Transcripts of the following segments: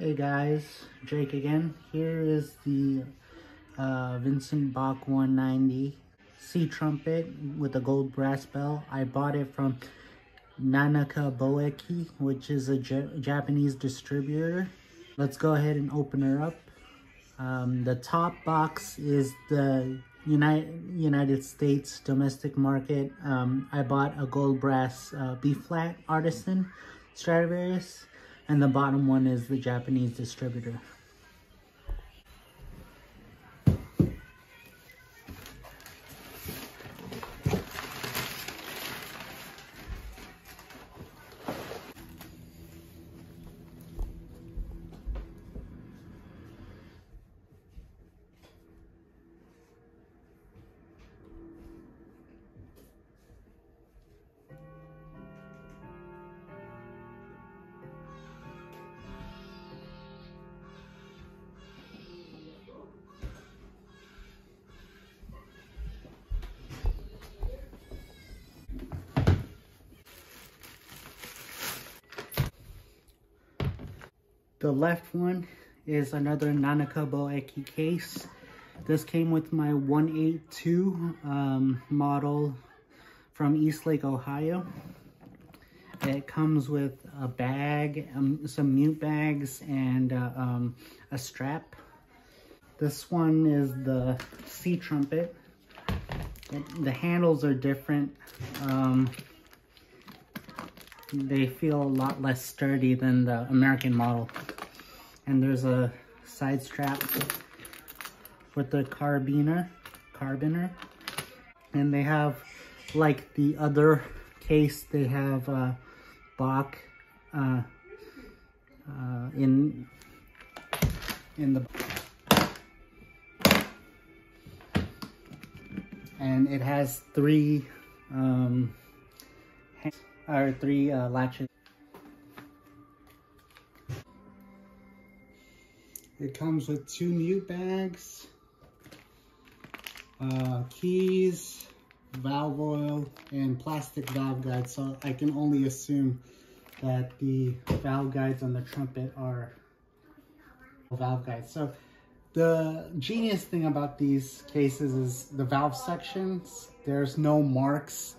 Hey guys, Jake again. Here is the uh, Vincent Bach 190 C trumpet with a gold brass bell. I bought it from Nonaka Boeki, which is a J Japanese distributor. Let's go ahead and open her up. Um, the top box is the United United States domestic market. Um, I bought a gold brass uh, B flat artisan Stradivarius and the bottom one is the Japanese distributor. The left one is another Nonaka Boeki case. This came with my 182 um, model from Eastlake, Ohio. It comes with a bag, um, some mute bags, and uh, um, a strap. This one is the C trumpet. The handles are different. Um, they feel a lot less sturdy than the American model. And there's a side strap with the carabiner, carbiner. And they have, like the other case, they have uh, Bach uh, uh, in, in the... And it has three um, or three uh, latches. It comes with two mute bags, uh, keys, valve oil, and plastic valve guides. So I can only assume that the valve guides on the trumpet are valve guides. So the genius thing about these cases is the valve sections. There's no marks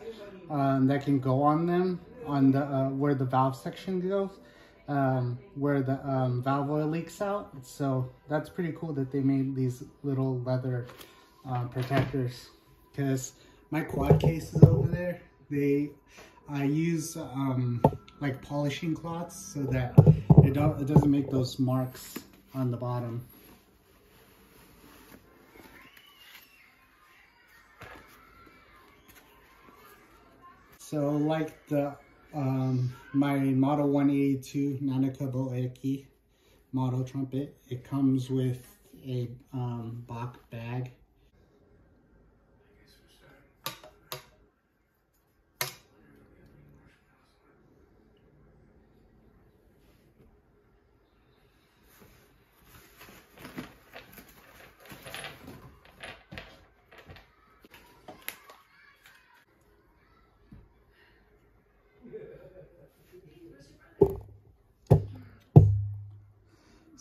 um, that can go on them on the uh, where the valve section goes um, where the um, valve oil leaks out. So that's pretty cool that they made these little leather uh, protectors. Because my quad cases over there they I use um, like polishing cloths so that it, it doesn't make those marks on the bottom So like the um, my Model 182 Nonaka Boeki model trumpet, it comes with a um, Bach bag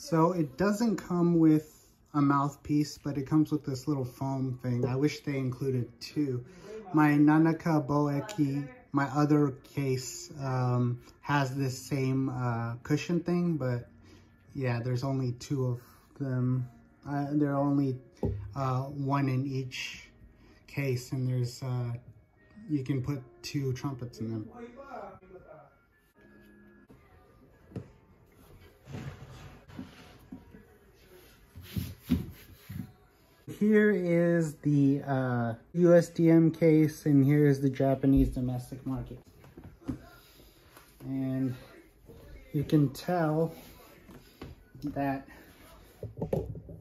So it doesn't come with a mouthpiece, but it comes with this little foam thing. I wish they included two. My Nonaka Boeki, my other case, um, has this same uh, cushion thing, but yeah, there's only two of them. Uh, there are only uh, one in each case, and there's uh, you can put two trumpets in them. Here is the uh, USDM case and here is the Japanese domestic market. And you can tell that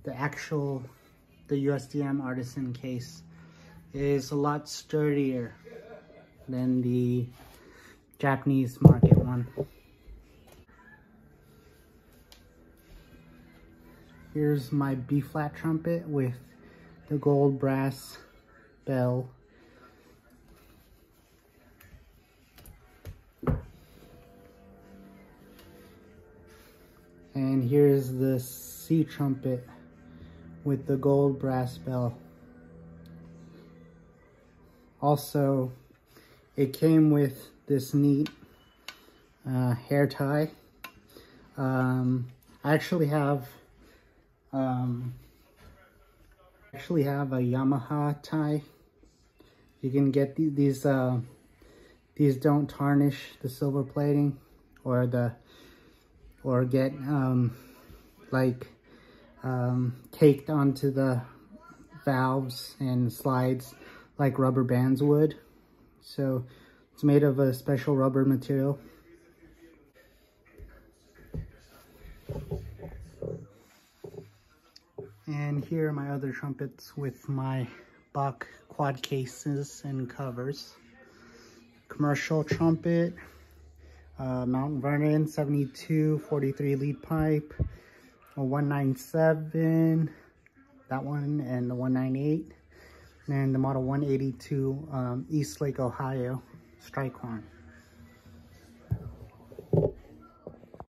the actual, the USDM artisan case is a lot sturdier than the Japanese market one. Here's my B-flat trumpet with the gold brass bell. And here's the C trumpet with the gold brass bell. Also, it came with this neat uh, hair tie. Um, I actually have um, actually have a Yamaha tie. You can get th these uh, these don't tarnish the silver plating or the or get um, like um, caked onto the valves and slides like rubber bands would. So it's made of a special rubber material. And here are my other trumpets with my Bach quad cases and covers. Commercial trumpet, uh, Mount Vernon 72 43 lead pipe, a 197, that one, and the 198, and the model 182 um, Eastlake, Ohio strike horn.